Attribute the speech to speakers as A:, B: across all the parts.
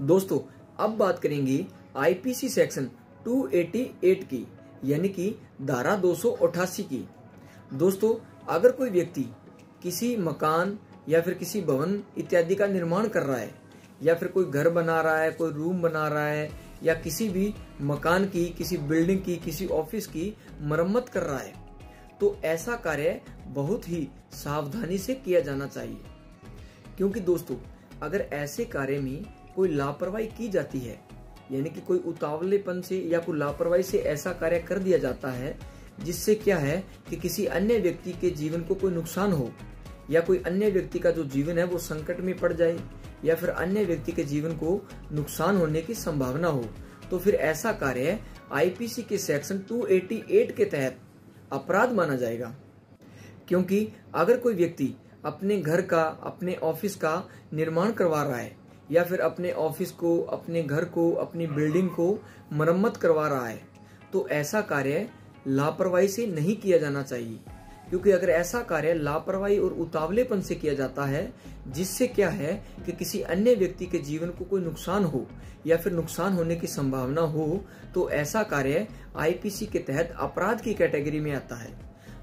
A: दोस्तों, अब बात करेंगे आईपीसी सेक्शन 288 की, यानी कि धारा दो की। दोस्तों, अगर कोई व्यक्ति किसी मकान या फिर किसी भवन इत्यादि का निर्माण कर रहा है, या फिर कोई घर बना रहा है, कोई रूम बना रहा है, या किसी भी मकान की, किसी बिल्डिंग की, किसी ऑफ़िस की मरम्मत कर रहा है तो ऐसा कार्य बहुत ही सावधानी से किया जाना चाहिए। क्योंकि दोस्तों, अगर ऐसे कार्य में कोई लापरवाही की जाती है? यानी कि कोई उतावलेपन से या कोई लापरवाही से ऐसा कार्य कर दिया जाता है, जिससे क्या है कि किसी अन्य व्यक्ति के जीवन को कोई नुकसान हो, या कोई अन्य व्यक्ति का जो जीवन है वो संकट में पड़ जाए, या फिर अन्य व्यक्ति के जीवन को नुकसान होने की संभावना हो। तो फिर ऐसा कार्य आईपीसी के सेक्शन 288 के तहत अपराध माना जाएगा। क्योंकि अगर कोई व्यक्ति अपने घर का, अपने ऑफ़िस का निर्माण करवा रहा है या फिर अपने ऑफ़िस को, अपने घर को, अपनी बिल्डिंग को मरम्मत करवा रहा है तो ऐसा कार्य लापरवाही से नहीं किया जाना चाहिए। क्योंकि अगर ऐसा कार्य लापरवाही और उतावलेपन से किया जाता है, जिससे क्या है कि किसी अन्य व्यक्ति के जीवन को कोई नुकसान हो या फिर नुकसान होने की संभावना हो तो ऐसा कार्य आईपीसी के तहत अपराध की कैटेगरी में आता है।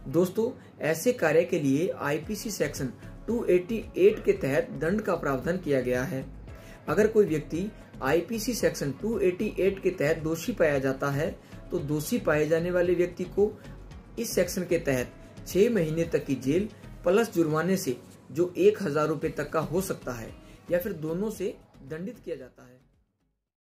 A: दोस्तों, ऐसे कार्य के लिए आईपीसी सेक्शन 288 के तहत दंड का प्रावधान किया गया है। अगर कोई व्यक्ति आईपीसी सेक्शन 288 के तहत दोषी पाया जाता है तो दोषी पाए जाने वाले व्यक्ति को इस सेक्शन के तहत छह महीने तक की जेल प्लस जुर्माने से, जो एक हज़ार रूपए तक का हो सकता है, या फिर दोनों से दंडित किया जाता है।